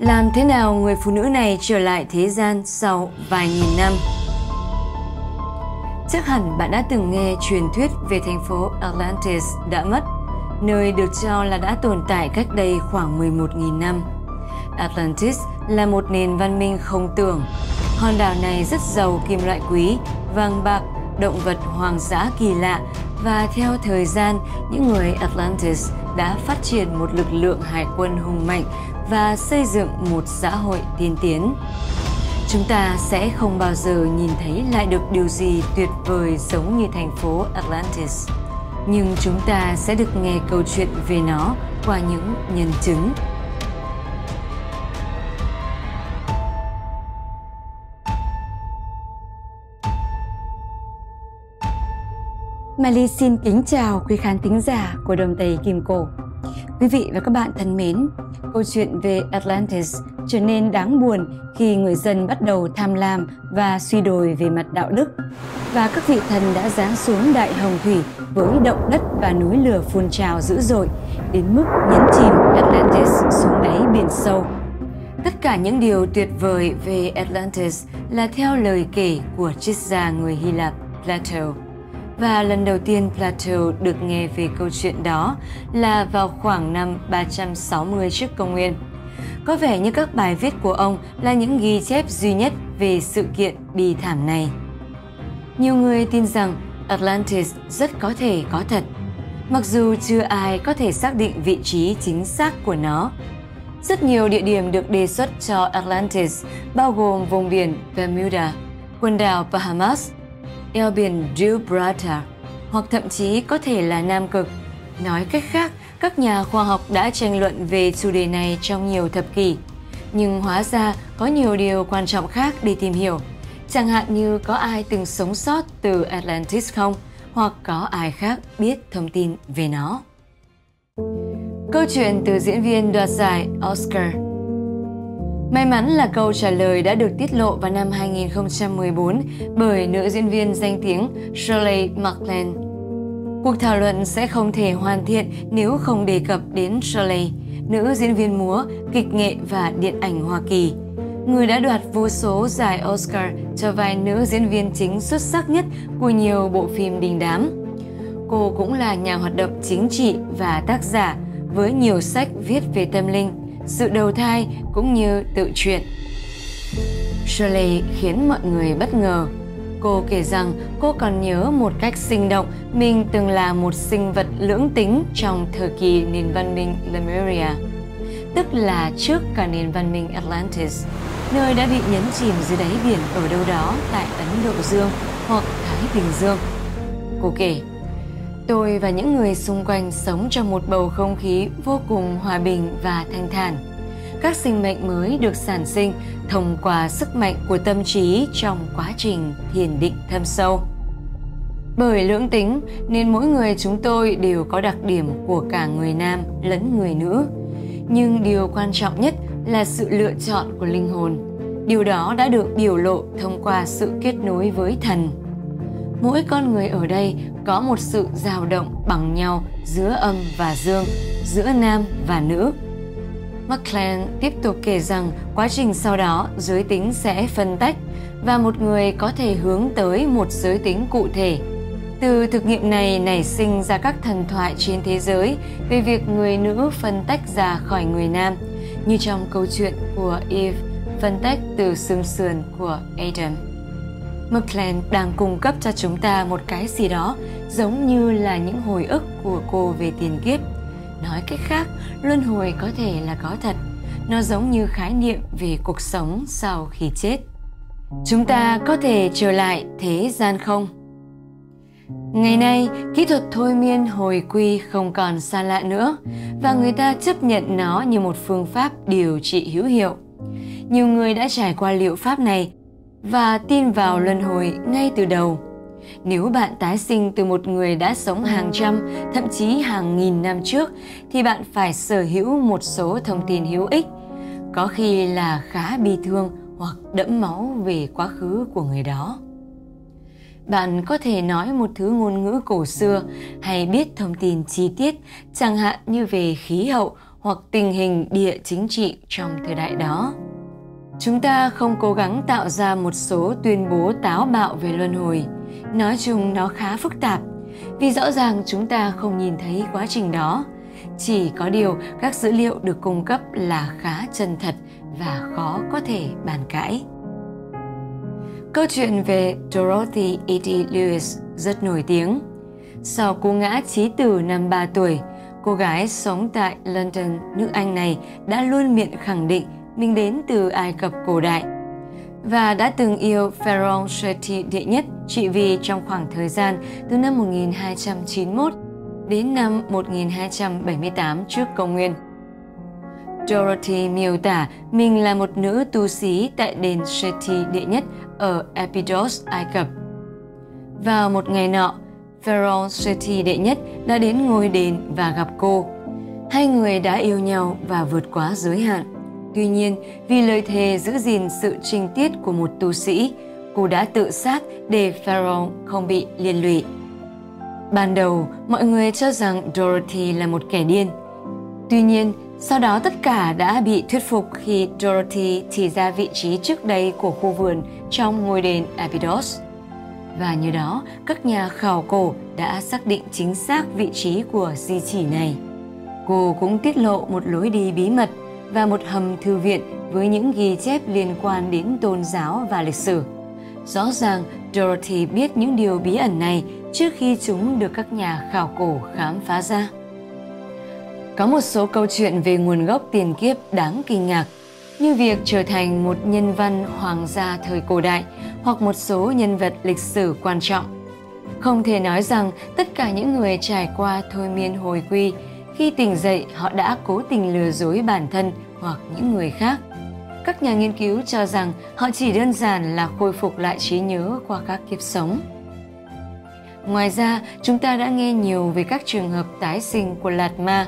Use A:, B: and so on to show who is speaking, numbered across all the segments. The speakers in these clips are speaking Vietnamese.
A: Làm thế nào người phụ nữ này trở lại thế gian sau vài nghìn năm? Chắc hẳn bạn đã từng nghe truyền thuyết về thành phố Atlantis đã mất, nơi được cho là đã tồn tại cách đây khoảng 11.000 năm. Atlantis là một nền văn minh không tưởng. Hòn đảo này rất giàu kim loại quý, vàng bạc, động vật hoang dã kỳ lạ và theo thời gian, những người Atlantis đã phát triển một lực lượng hải quân hùng mạnh và xây dựng một xã hội tiên tiến. Chúng ta sẽ không bao giờ nhìn thấy lại được điều gì tuyệt vời giống như thành phố Atlantis. Nhưng chúng ta sẽ được nghe câu chuyện về nó qua những nhân chứng Mali xin kính chào quý khán thính giả của Đồng Tây Kim Cổ. Quý vị và các bạn thân mến, câu chuyện về Atlantis trở nên đáng buồn khi người dân bắt đầu tham lam và suy đồi về mặt đạo đức. Và các vị thần đã giáng xuống đại hồng thủy với động đất và núi lửa phun trào dữ dội, đến mức nhấn chìm Atlantis xuống đáy biển sâu. Tất cả những điều tuyệt vời về Atlantis là theo lời kể của triết gia người Hy Lạp Plato và lần đầu tiên Plato được nghe về câu chuyện đó là vào khoảng năm 360 trước công nguyên. Có vẻ như các bài viết của ông là những ghi chép duy nhất về sự kiện bi thảm này. Nhiều người tin rằng Atlantis rất có thể có thật, mặc dù chưa ai có thể xác định vị trí chính xác của nó. Rất nhiều địa điểm được đề xuất cho Atlantis, bao gồm vùng biển Bermuda, quần đảo Bahamas, eo biển Gibraltar hoặc thậm chí có thể là Nam Cực. Nói cách khác, các nhà khoa học đã tranh luận về chủ đề này trong nhiều thập kỷ. Nhưng hóa ra có nhiều điều quan trọng khác để tìm hiểu. Chẳng hạn như có ai từng sống sót từ Atlantis không? Hoặc có ai khác biết thông tin về nó. Câu chuyện từ diễn viên đoạt giải Oscar May mắn là câu trả lời đã được tiết lộ vào năm 2014 bởi nữ diễn viên danh tiếng Shirley MacLaine. Cuộc thảo luận sẽ không thể hoàn thiện nếu không đề cập đến Shirley, nữ diễn viên múa, kịch nghệ và điện ảnh Hoa Kỳ, người đã đoạt vô số giải Oscar cho vai nữ diễn viên chính xuất sắc nhất của nhiều bộ phim đình đám. Cô cũng là nhà hoạt động chính trị và tác giả với nhiều sách viết về tâm linh, sự đầu thai cũng như tự truyện. Shirley khiến mọi người bất ngờ. Cô kể rằng cô còn nhớ một cách sinh động mình từng là một sinh vật lưỡng tính trong thời kỳ nền văn minh Lemuria, tức là trước cả nền văn minh Atlantis, nơi đã bị nhấn chìm dưới đáy biển ở đâu đó tại Ấn Độ Dương hoặc Thái Bình Dương. Cô kể, Tôi và những người xung quanh sống trong một bầu không khí vô cùng hòa bình và thanh thản. Các sinh mệnh mới được sản sinh thông qua sức mạnh của tâm trí trong quá trình thiền định thâm sâu. Bởi lưỡng tính nên mỗi người chúng tôi đều có đặc điểm của cả người nam lẫn người nữ. Nhưng điều quan trọng nhất là sự lựa chọn của linh hồn. Điều đó đã được biểu lộ thông qua sự kết nối với thần mỗi con người ở đây có một sự dao động bằng nhau giữa âm và dương, giữa nam và nữ. McLean tiếp tục kể rằng quá trình sau đó giới tính sẽ phân tách và một người có thể hướng tới một giới tính cụ thể. Từ thực nghiệm này nảy sinh ra các thần thoại trên thế giới về việc người nữ phân tách ra khỏi người nam, như trong câu chuyện của Eve phân tách từ xương sườn của Adam. McLean đang cung cấp cho chúng ta một cái gì đó giống như là những hồi ức của cô về tiền kiếp. Nói cách khác, luân hồi có thể là có thật. Nó giống như khái niệm về cuộc sống sau khi chết. Chúng ta có thể trở lại thế gian không? Ngày nay, kỹ thuật thôi miên hồi quy không còn xa lạ nữa và người ta chấp nhận nó như một phương pháp điều trị hữu hiệu. Nhiều người đã trải qua liệu pháp này và tin vào luân hồi ngay từ đầu. Nếu bạn tái sinh từ một người đã sống hàng trăm, thậm chí hàng nghìn năm trước, thì bạn phải sở hữu một số thông tin hữu ích, có khi là khá bi thương hoặc đẫm máu về quá khứ của người đó. Bạn có thể nói một thứ ngôn ngữ cổ xưa hay biết thông tin chi tiết, chẳng hạn như về khí hậu hoặc tình hình địa chính trị trong thời đại đó. Chúng ta không cố gắng tạo ra một số tuyên bố táo bạo về luân hồi. Nói chung nó khá phức tạp, vì rõ ràng chúng ta không nhìn thấy quá trình đó. Chỉ có điều các dữ liệu được cung cấp là khá chân thật và khó có thể bàn cãi. Câu chuyện về Dorothy E.D. Lewis rất nổi tiếng. Sau cú ngã trí tử năm 3 tuổi, cô gái sống tại London, nước Anh này đã luôn miệng khẳng định mình đến từ Ai Cập cổ đại và đã từng yêu Pharaoh Seti đệ nhất trị vì trong khoảng thời gian từ năm 1291 đến năm 1278 trước công nguyên. Dorothy miêu tả mình là một nữ tu sĩ tại đền Seti đệ nhất ở Epidos, Ai Cập. Vào một ngày nọ, Pharaoh Seti đệ nhất đã đến ngôi đền và gặp cô. Hai người đã yêu nhau và vượt quá giới hạn. Tuy nhiên, vì lời thề giữ gìn sự trinh tiết của một tu sĩ, cô đã tự sát để Pharaoh không bị liên lụy. Ban đầu, mọi người cho rằng Dorothy là một kẻ điên. Tuy nhiên, sau đó tất cả đã bị thuyết phục khi Dorothy chỉ ra vị trí trước đây của khu vườn trong ngôi đền Abydos. Và như đó, các nhà khảo cổ đã xác định chính xác vị trí của di chỉ này. Cô cũng tiết lộ một lối đi bí mật và một hầm thư viện với những ghi chép liên quan đến tôn giáo và lịch sử. Rõ ràng Dorothy biết những điều bí ẩn này trước khi chúng được các nhà khảo cổ khám phá ra. Có một số câu chuyện về nguồn gốc tiền kiếp đáng kinh ngạc, như việc trở thành một nhân văn hoàng gia thời cổ đại hoặc một số nhân vật lịch sử quan trọng. Không thể nói rằng tất cả những người trải qua thôi miên hồi quy khi tỉnh dậy họ đã cố tình lừa dối bản thân hoặc những người khác. Các nhà nghiên cứu cho rằng họ chỉ đơn giản là khôi phục lại trí nhớ qua các kiếp sống. Ngoài ra, chúng ta đã nghe nhiều về các trường hợp tái sinh của Lạt Ma.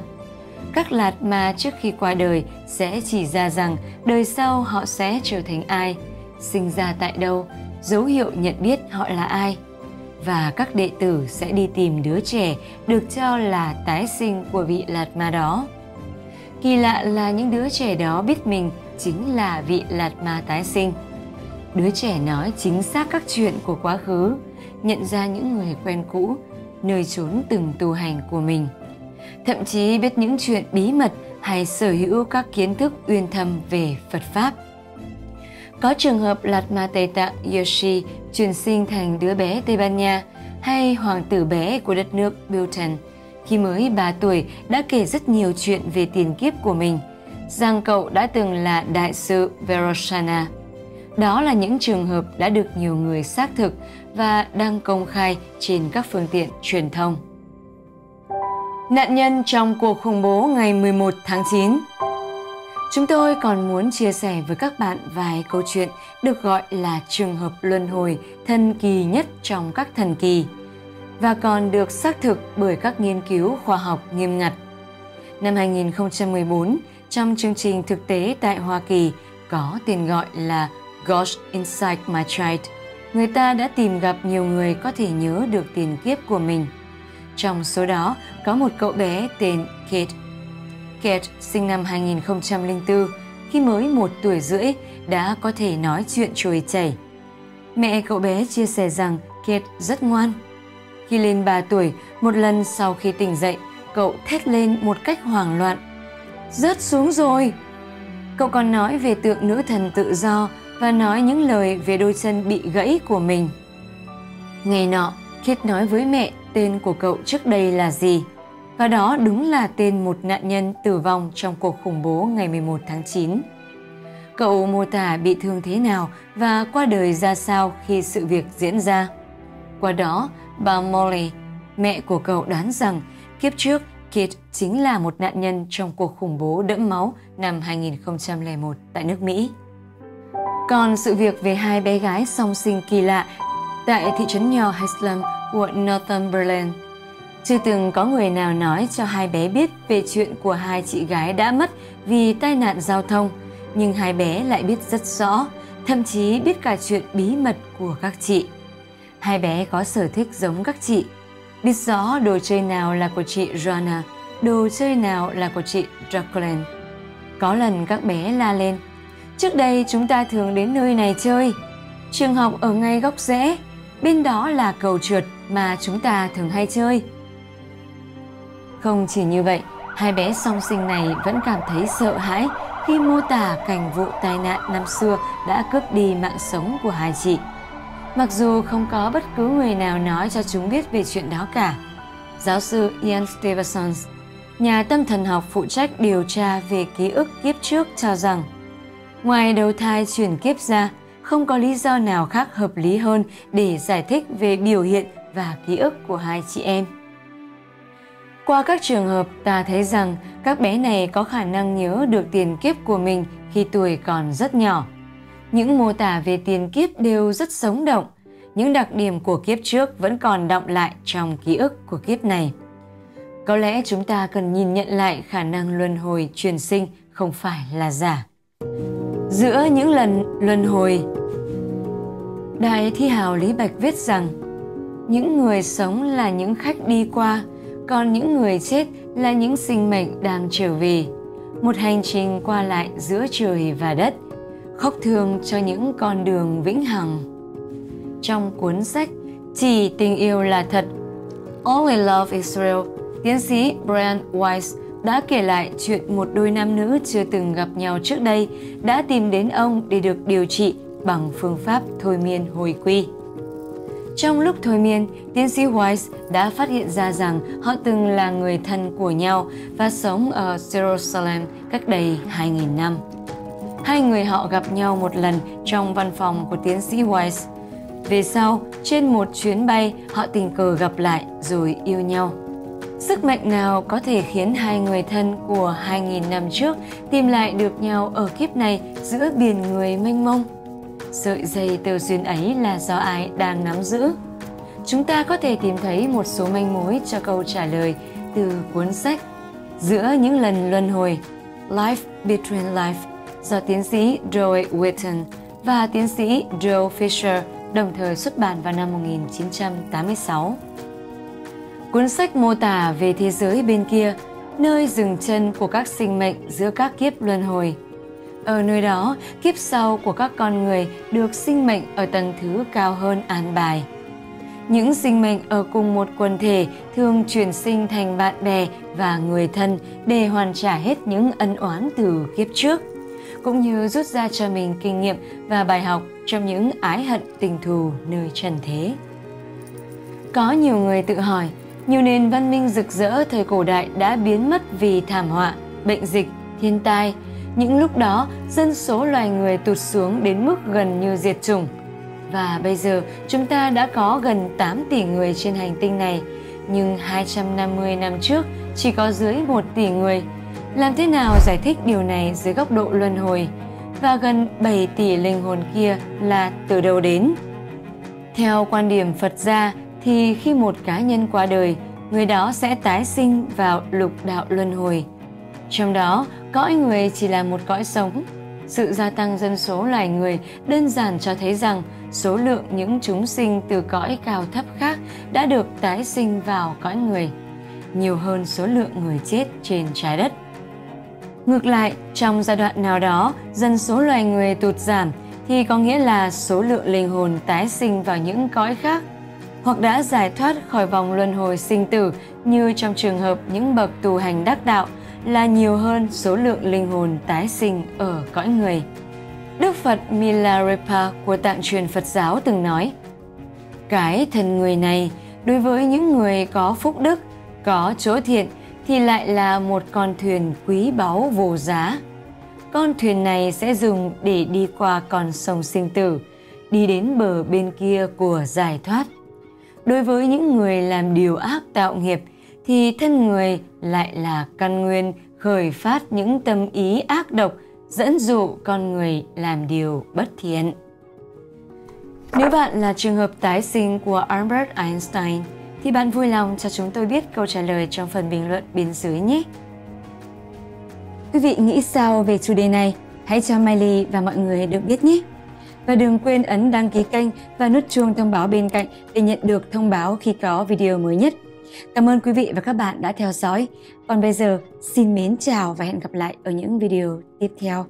A: Các Lạt Ma trước khi qua đời sẽ chỉ ra rằng đời sau họ sẽ trở thành ai, sinh ra tại đâu, dấu hiệu nhận biết họ là ai – và các đệ tử sẽ đi tìm đứa trẻ được cho là tái sinh của vị Lạt Ma đó. Kỳ lạ là những đứa trẻ đó biết mình chính là vị Lạt Ma tái sinh. Đứa trẻ nói chính xác các chuyện của quá khứ, nhận ra những người quen cũ, nơi trốn từng tu hành của mình. Thậm chí biết những chuyện bí mật hay sở hữu các kiến thức uyên thâm về Phật Pháp. Có trường hợp Lạt Ma Tây Tạng Yoshi chuyển sinh thành đứa bé Tây Ban Nha hay hoàng tử bé của đất nước Bhutan khi mới 3 tuổi đã kể rất nhiều chuyện về tiền kiếp của mình, rằng cậu đã từng là đại sư Veroshana. Đó là những trường hợp đã được nhiều người xác thực và đang công khai trên các phương tiện truyền thông. Nạn nhân trong cuộc khủng bố ngày 11 tháng 9 Chúng tôi còn muốn chia sẻ với các bạn vài câu chuyện được gọi là trường hợp luân hồi thần kỳ nhất trong các thần kỳ và còn được xác thực bởi các nghiên cứu khoa học nghiêm ngặt. Năm 2014, trong chương trình thực tế tại Hoa Kỳ có tên gọi là Ghost Inside My Child, người ta đã tìm gặp nhiều người có thể nhớ được tiền kiếp của mình. Trong số đó có một cậu bé tên Kate Kate sinh năm 2004, khi mới một tuổi rưỡi đã có thể nói chuyện trôi chảy. Mẹ cậu bé chia sẻ rằng Kate rất ngoan. Khi lên 3 tuổi, một lần sau khi tỉnh dậy, cậu thét lên một cách hoảng loạn. Rớt xuống rồi! Cậu còn nói về tượng nữ thần tự do và nói những lời về đôi chân bị gãy của mình. Ngày nọ, Kate nói với mẹ tên của cậu trước đây là gì và đó đúng là tên một nạn nhân tử vong trong cuộc khủng bố ngày 11 tháng 9. Cậu mô tả bị thương thế nào và qua đời ra sao khi sự việc diễn ra. Qua đó, bà Molly, mẹ của cậu đoán rằng kiếp trước Kit chính là một nạn nhân trong cuộc khủng bố đẫm máu năm 2001 tại nước Mỹ. Còn sự việc về hai bé gái song sinh kỳ lạ tại thị trấn nhỏ Haslam của Northumberland chưa từng có người nào nói cho hai bé biết về chuyện của hai chị gái đã mất vì tai nạn giao thông, nhưng hai bé lại biết rất rõ, thậm chí biết cả chuyện bí mật của các chị. Hai bé có sở thích giống các chị, biết rõ đồ chơi nào là của chị Joanna, đồ chơi nào là của chị Jacqueline. Có lần các bé la lên, trước đây chúng ta thường đến nơi này chơi. Trường học ở ngay góc rẽ, bên đó là cầu trượt mà chúng ta thường hay chơi. Không chỉ như vậy, hai bé song sinh này vẫn cảm thấy sợ hãi khi mô tả cảnh vụ tai nạn năm xưa đã cướp đi mạng sống của hai chị. Mặc dù không có bất cứ người nào nói cho chúng biết về chuyện đó cả. Giáo sư Ian Stevenson, nhà tâm thần học phụ trách điều tra về ký ức kiếp trước cho rằng ngoài đầu thai chuyển kiếp ra, không có lý do nào khác hợp lý hơn để giải thích về biểu hiện và ký ức của hai chị em. Qua các trường hợp, ta thấy rằng các bé này có khả năng nhớ được tiền kiếp của mình khi tuổi còn rất nhỏ. Những mô tả về tiền kiếp đều rất sống động, những đặc điểm của kiếp trước vẫn còn động lại trong ký ức của kiếp này. Có lẽ chúng ta cần nhìn nhận lại khả năng luân hồi truyền sinh không phải là giả. Giữa những lần luân hồi, Đại thi hào Lý Bạch viết rằng những người sống là những khách đi qua, còn những người chết là những sinh mệnh đang trở về. Một hành trình qua lại giữa trời và đất, khóc thương cho những con đường vĩnh hằng. Trong cuốn sách Chỉ tình yêu là thật, Only Love is Real, tiến sĩ Brian Weiss đã kể lại chuyện một đôi nam nữ chưa từng gặp nhau trước đây đã tìm đến ông để được điều trị bằng phương pháp thôi miên hồi quy. Trong lúc thôi miên, tiến sĩ Weiss đã phát hiện ra rằng họ từng là người thân của nhau và sống ở Jerusalem cách đây 2.000 năm. Hai người họ gặp nhau một lần trong văn phòng của tiến sĩ Weiss. Về sau, trên một chuyến bay, họ tình cờ gặp lại rồi yêu nhau. Sức mạnh nào có thể khiến hai người thân của 2.000 năm trước tìm lại được nhau ở kiếp này giữa biển người mênh mông? Sợi dây tơ duyên ấy là do ai đang nắm giữ? Chúng ta có thể tìm thấy một số manh mối cho câu trả lời từ cuốn sách Giữa những lần luân hồi Life Between Life do tiến sĩ Joe Witten và tiến sĩ Joe Fisher đồng thời xuất bản vào năm 1986. Cuốn sách mô tả về thế giới bên kia, nơi dừng chân của các sinh mệnh giữa các kiếp luân hồi – ở nơi đó, kiếp sau của các con người được sinh mệnh ở tầng thứ cao hơn an bài. Những sinh mệnh ở cùng một quần thể thường chuyển sinh thành bạn bè và người thân để hoàn trả hết những ân oán từ kiếp trước, cũng như rút ra cho mình kinh nghiệm và bài học trong những ái hận tình thù nơi trần thế. Có nhiều người tự hỏi, nhiều nền văn minh rực rỡ thời cổ đại đã biến mất vì thảm họa, bệnh dịch, thiên tai, những lúc đó, dân số loài người tụt xuống đến mức gần như diệt chủng. Và bây giờ, chúng ta đã có gần 8 tỷ người trên hành tinh này, nhưng 250 năm trước chỉ có dưới 1 tỷ người. Làm thế nào giải thích điều này dưới góc độ luân hồi? Và gần 7 tỷ linh hồn kia là từ đâu đến? Theo quan điểm Phật gia thì khi một cá nhân qua đời, người đó sẽ tái sinh vào lục đạo luân hồi. Trong đó, cõi người chỉ là một cõi sống. Sự gia tăng dân số loài người đơn giản cho thấy rằng số lượng những chúng sinh từ cõi cao thấp khác đã được tái sinh vào cõi người, nhiều hơn số lượng người chết trên trái đất. Ngược lại, trong giai đoạn nào đó, dân số loài người tụt giảm thì có nghĩa là số lượng linh hồn tái sinh vào những cõi khác hoặc đã giải thoát khỏi vòng luân hồi sinh tử như trong trường hợp những bậc tu hành đắc đạo – là nhiều hơn số lượng linh hồn tái sinh ở cõi người. Đức Phật Milarepa của tạng truyền Phật giáo từng nói Cái thân người này đối với những người có phúc đức, có chỗ thiện thì lại là một con thuyền quý báu vô giá. Con thuyền này sẽ dùng để đi qua con sông sinh tử, đi đến bờ bên kia của giải thoát. Đối với những người làm điều ác tạo nghiệp thì thân người lại là căn nguyên khởi phát những tâm ý ác độc dẫn dụ con người làm điều bất thiện. Nếu bạn là trường hợp tái sinh của Albert Einstein, thì bạn vui lòng cho chúng tôi biết câu trả lời trong phần bình luận bên dưới nhé. Quý vị nghĩ sao về chủ đề này? Hãy cho Miley và mọi người được biết nhé. Và đừng quên ấn đăng ký kênh và nút chuông thông báo bên cạnh để nhận được thông báo khi có video mới nhất. Cảm ơn quý vị và các bạn đã theo dõi. Còn bây giờ, xin mến chào và hẹn gặp lại ở những video tiếp theo.